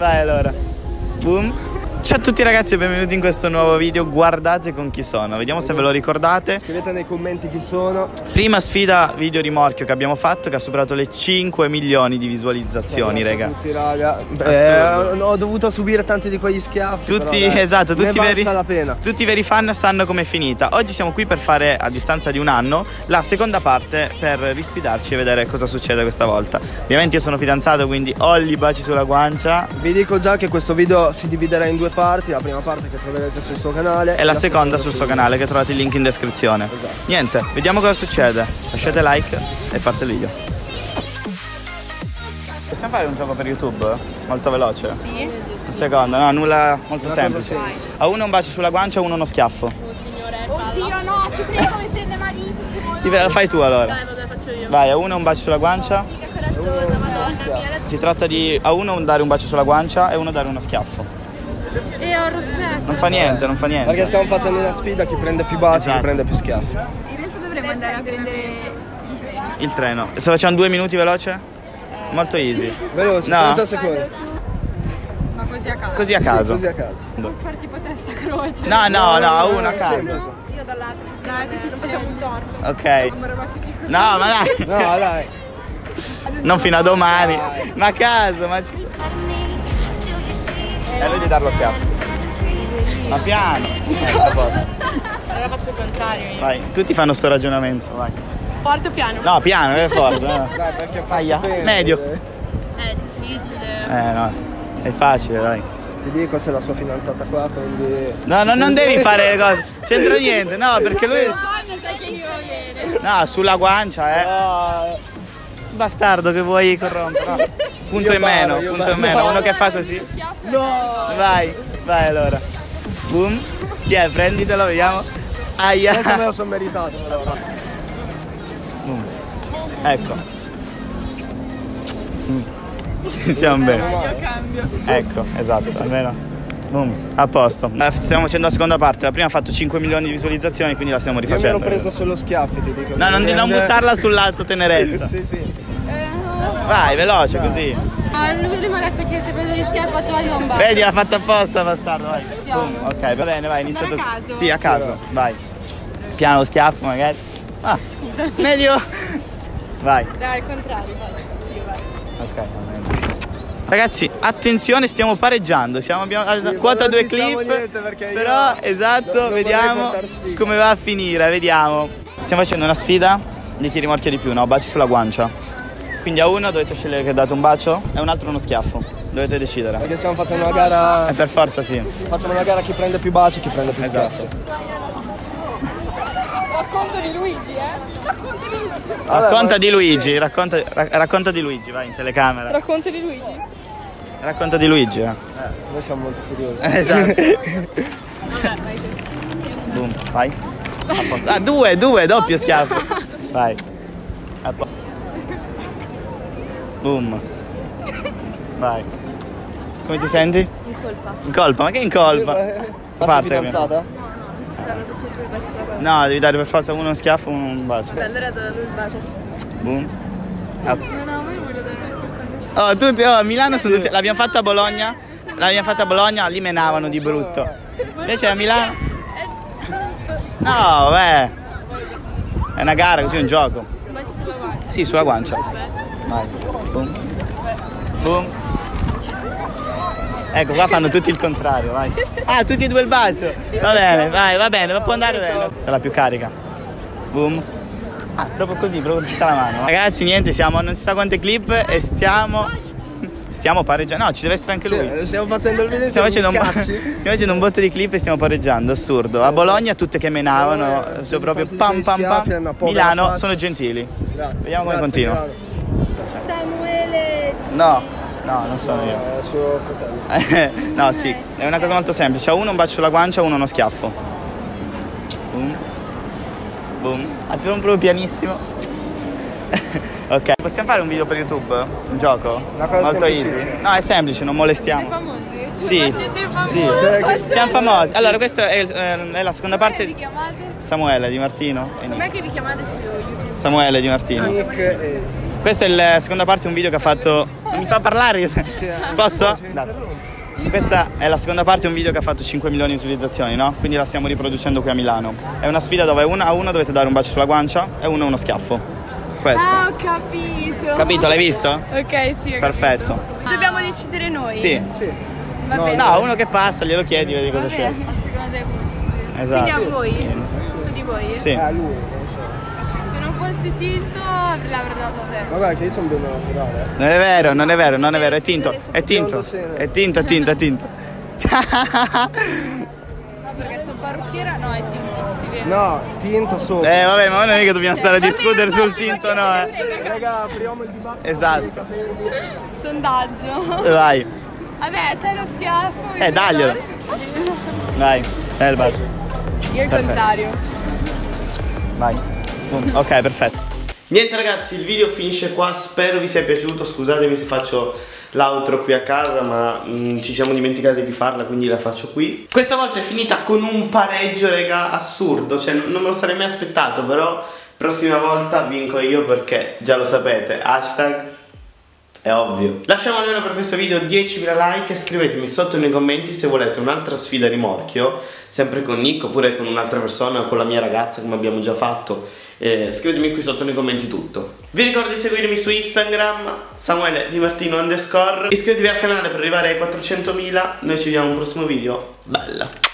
Vai allora. Boom. Ciao a tutti ragazzi e benvenuti in questo nuovo video. Guardate con chi sono. Vediamo se ve lo ricordate. Scrivete nei commenti chi sono. Prima sfida video rimorchio che abbiamo fatto che ha superato le 5 milioni di visualizzazioni, raga. Tutti, raga. Beh, ho dovuto subire tanti di quegli schiaffi. Tutti, però, esatto, tutti veri, la pena. tutti veri fan sanno com'è finita. Oggi siamo qui per fare, a distanza di un anno, la seconda parte per risfidarci e vedere cosa succede questa volta. Ovviamente io sono fidanzato, quindi ho gli baci sulla guancia. Vi dico già che questo video si dividerà in due parti. La prima parte che troverete sul suo canale. E la seconda sul suo canale che trovate il link in descrizione. Esatto. Niente, vediamo cosa succede. Lasciate like e parte il video. Possiamo fare un gioco per YouTube? Molto veloce? Sì. Un secondo, no, nulla molto Una semplice. A uno un bacio sulla guancia, a uno uno schiaffo. Oddio no, ti prego mi prende malissimo. Ti la fai tu allora. Dai, vabbè, faccio io. Vai, a uno un bacio sulla guancia. Mica coraggiosa, madonna mia. Si tratta di a uno dare un bacio sulla guancia e uno dare uno schiaffo. E ho il rossetto. Non fa niente, non fa Perché niente. stiamo facendo una sfida chi prende più basi, Esatto. chi prende più schiaffi. In realtà dovremmo andare a prendere il treno. Il treno. Se facciamo due minuti veloce? Molto easy. Veloce, No. 30 secondi. Ma così a caso. Così a caso. Così a caso. Posso fare tipo testa croce? No, no, no, a uno a caso. Io dall'altro. Dai, tutti facciamo un torto. Ok. No, ma dai. No, dai. Non fino a domani. Ma a caso, ma ci... E lui di dar lo schiaffo. Ma piano. Allora faccio il contrario io. Vai, tutti fanno sto ragionamento, vai. Porto piano. No, piano, è forte. no. Dai, perché Aia, medio. È difficile. Eh no, è facile, dai. Ti dico, c'è la sua fidanzata qua, quindi... No, no, non devi fare le cose. C'entra niente, no, perché lui. No, sulla guancia, eh. Bastardo che vuoi corrompere. no. Punto Io in meno, paro, punto in paro. meno. Uno che fa così. no! Vai, vai allora. Boom. Chi è? Prenditelo, vediamo. Aia. Me lo sono meritato, allora. Boom. Ecco. Mm. Iniziamo bene. Io cambio. Ecco, esatto, almeno. Boom. A posto. Eh, Stiamo facendo la seconda parte. La prima ha fatto 5 milioni di visualizzazioni, quindi la stiamo Io mi ero rifacendo. preso solo schiaffi, ti dico. No, non, non buttarla sul lato tenerezza. Sì, sì. Vai, veloce così. Ah, lui, lui mi ha detto che se prende gli schiaffi fatto vai un bacio. Vedi, l'ha fatta apposta, bastardo, vai. Boom. Ok, va bene, vai, inizia tu. Andare a caso? Sì, a caso, vai. Piano schiaffo magari. Ah, scusa. Medio. Vai. Dai, al contrario, vai. Sì, vai. Ok, va bene. Ragazzi, attenzione, stiamo pareggiando. Siamo abbiamo a Sì, quota ma non due diciamo clip. niente perché io però, esatto, vediamo come va a finire. Vediamo. Stiamo facendo una sfida di chi rimorchia di più, no? Baci sulla guancia. Quindi a uno dovete scegliere che date un bacio e a un altro uno schiaffo. Dovete decidere. Perché stiamo facendo una gara. E per forza sì. Facciamo una gara chi prende più basi, chi prende più Esatto. schiaffi. Racconto di Luigi, eh? Racconto di Luigi. Racconta di Luigi, racconta, ra- racconta di Luigi, vai in telecamera. Racconto di Luigi. Racconta di Luigi. eh. Eh, noi siamo molto curiosi. Esatto. Boom, vai. Ah, due, due, doppio schiaffo. Vai. Boom. Vai. Come ti senti? In colpa. In colpa, ma che in colpa? Ma sei Parte, fidanzata? Stanno tutti e due il bacio sulla guardia. No, devi dare per forza uno schiaffo e uno un bacio. Beh, allora do lui il bacio. Boom. Ah. No, no, ma io voglio dare uno schiaffo. Oh, tutti, oh, a Milano sono tutti. L'abbiamo fatta a Bologna. L'abbiamo fatta a Bologna, lì menavano di brutto. Invece a Milano. No, beh. È una gara, così è un gioco. Un bacio sulla guardia. Sì, sulla guancia. Vai. Boom. Boom. Ecco, qua fanno tutti il contrario, vai. Ah, tutti e due il bacio. Va bene, vai, va bene, può andare bene. La più carica. Boom. Ah, proprio così, proprio tutta la mano. Ragazzi, niente, siamo a non si sa quante clip e stiamo. Stiamo pareggiando. No, ci deve essere anche lui. Cioè, stiamo facendo il video Stiamo facendo, un, stiamo facendo un botto di clip e stiamo pareggiando, assurdo. A Bologna tutte che menavano, Eh, cioè proprio pam pam pam. Milano sono gentili. Grazie. Vediamo come continua. Samuele. No, no, non sono io. Eh, suo fratello. no, sì, è una cosa molto semplice. A uno un bacio sulla guancia, a uno uno schiaffo. Boom. Boom. Ah, però proprio pianissimo. ok, possiamo fare un video per YouTube? Un gioco? Una cosa molto easy. No, è semplice, non molestiamo. Famosi? Sì, Ma siete famosi? sì. Eh, Siamo famosi. Allora, questa è, eh, è la seconda Come vi parte. chiamate? Samuele di Martino. Com'è che vi chiamate su YouTube? Samuele di Martino. Nick e Questa è la seconda parte di un video che ha fatto. Mi fa parlare? Posso? Grazie. Questa è la seconda parte di un video che ha fatto 5 milioni di visualizzazioni, no? Quindi la stiamo riproducendo qui a Milano. È una sfida dove uno a uno dovete dare un bacio sulla guancia e uno uno schiaffo. Questo. Ah, ho capito. Capito? L'hai visto? Ok, sì, ho Perfetto. capito. Dobbiamo decidere noi? Sì. Sì. Va No, bene. No, uno che passa, glielo chiedi, vedi cosa c'è. a seconda dei gusti. Esatto. Quindi a voi? Su di voi? Sì. A lui, non so. Se non fossi tinto l'avrei dato a te. Ma guarda che io sono biondo naturale. Non è vero, non è vero, non è vero, è tinto, è tinto, è tinto, è tinto, è tinto. No, perché sono parrucchiera? No, è tinto, si vede. No, tinto sopra. Eh vabbè, ma non è che dobbiamo stare a discutere sul tinto, no, eh. Raga, apriamo il dibattito. Esatto. Sondaggio. Vai, Vabbè, te lo schiaffo. Eh, daglielo. vai, dai il bacio, Io il Perfetto. contrario. vai. Ok, perfetto. Niente ragazzi, il video finisce qua, spero vi sia piaciuto, scusatemi se faccio l'outro qui a casa ma mm, ci siamo dimenticati di farla quindi la faccio qui. Questa volta è finita con un pareggio raga assurdo, cioè non me lo sarei mai aspettato però prossima volta vinco io perché già lo sapete, hashtag è ovvio. Lasciamo almeno per questo video 10.000 like e scrivetemi sotto nei commenti se volete un'altra sfida rimorchio, sempre con Nick oppure con un'altra persona o con la mia ragazza come abbiamo già fatto. Eh, scrivetemi qui sotto nei commenti tutto. Vi ricordo di seguirmi su Instagram, Samuele Di Martino underscore. Iscrivetevi al canale per arrivare ai 400.000. Noi ci vediamo al prossimo video. Bella!